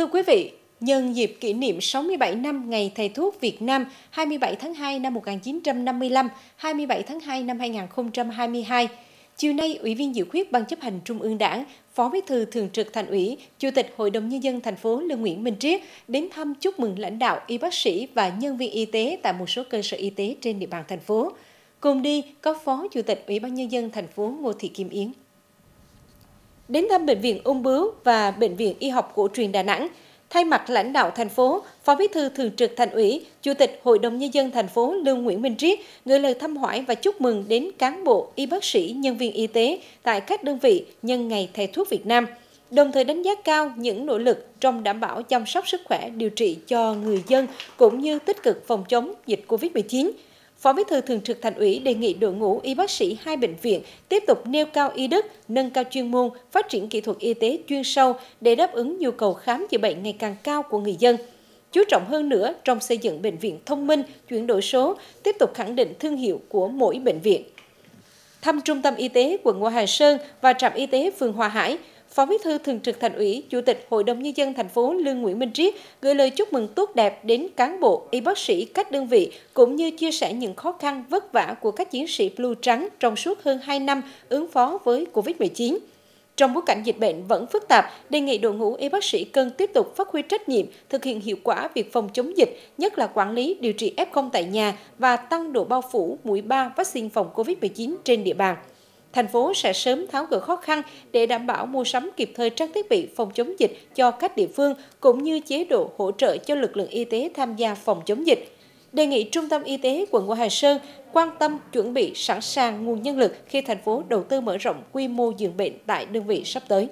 Thưa quý vị, nhân dịp kỷ niệm 67 năm Ngày Thầy thuốc Việt Nam 27 tháng 2 năm 1955, 27 tháng 2 năm 2022, chiều nay Ủy viên dự khuyết Ban chấp hành Trung ương Đảng, Phó Bí thư Thường trực Thành ủy, Chủ tịch Hội đồng Nhân dân thành phố Lương Nguyễn Minh Triết đến thăm chúc mừng lãnh đạo, y bác sĩ và nhân viên y tế tại một số cơ sở y tế trên địa bàn thành phố. Cùng đi có Phó Chủ tịch Ủy ban Nhân dân thành phố Ngô Thị Kim Yến. Đến thăm Bệnh viện Ung Bướu và Bệnh viện Y học cổ truyền Đà Nẵng, thay mặt lãnh đạo thành phố, Phó Bí thư Thường trực Thành ủy, Chủ tịch Hội đồng nhân dân thành phố Lương Nguyễn Minh Triết gửi lời thăm hỏi và chúc mừng đến cán bộ, y bác sĩ, nhân viên y tế tại các đơn vị nhân ngày Thầy thuốc Việt Nam. Đồng thời đánh giá cao những nỗ lực trong đảm bảo chăm sóc sức khỏe điều trị cho người dân cũng như tích cực phòng chống dịch COVID-19. Phó Bí thư Thường trực Thành ủy đề nghị đội ngũ y bác sĩ hai bệnh viện tiếp tục nêu cao y đức, nâng cao chuyên môn, phát triển kỹ thuật y tế chuyên sâu để đáp ứng nhu cầu khám chữa bệnh ngày càng cao của người dân. Chú trọng hơn nữa trong xây dựng bệnh viện thông minh, chuyển đổi số, tiếp tục khẳng định thương hiệu của mỗi bệnh viện. Thăm Trung tâm Y tế quận Ngũ Hà Sơn và trạm y tế phường Hòa Hải, Phó Bí thư Thường trực Thành ủy, Chủ tịch Hội đồng nhân dân thành phố Lương Nguyễn Minh Triết gửi lời chúc mừng tốt đẹp đến cán bộ, y bác sĩ các đơn vị cũng như chia sẻ những khó khăn vất vả của các chiến sĩ Blue Trắng trong suốt hơn 2 năm ứng phó với Covid-19. Trong bối cảnh dịch bệnh vẫn phức tạp, đề nghị đội ngũ y bác sĩ cần tiếp tục phát huy trách nhiệm, thực hiện hiệu quả việc phòng chống dịch, nhất là quản lý điều trị F0 tại nhà và tăng độ bao phủ mũi 3 vaccine phòng COVID-19 trên địa bàn thành phố sẽ sớm tháo gỡ khó khăn để đảm bảo mua sắm kịp thời trang thiết bị phòng chống dịch cho các địa phương cũng như chế độ hỗ trợ cho lực lượng y tế tham gia phòng chống dịch. Đề nghị Trung tâm Y tế quận Ngũ Hành Sơn quan tâm chuẩn bị sẵn sàng nguồn nhân lực khi thành phố đầu tư mở rộng quy mô giường bệnh tại đơn vị sắp tới.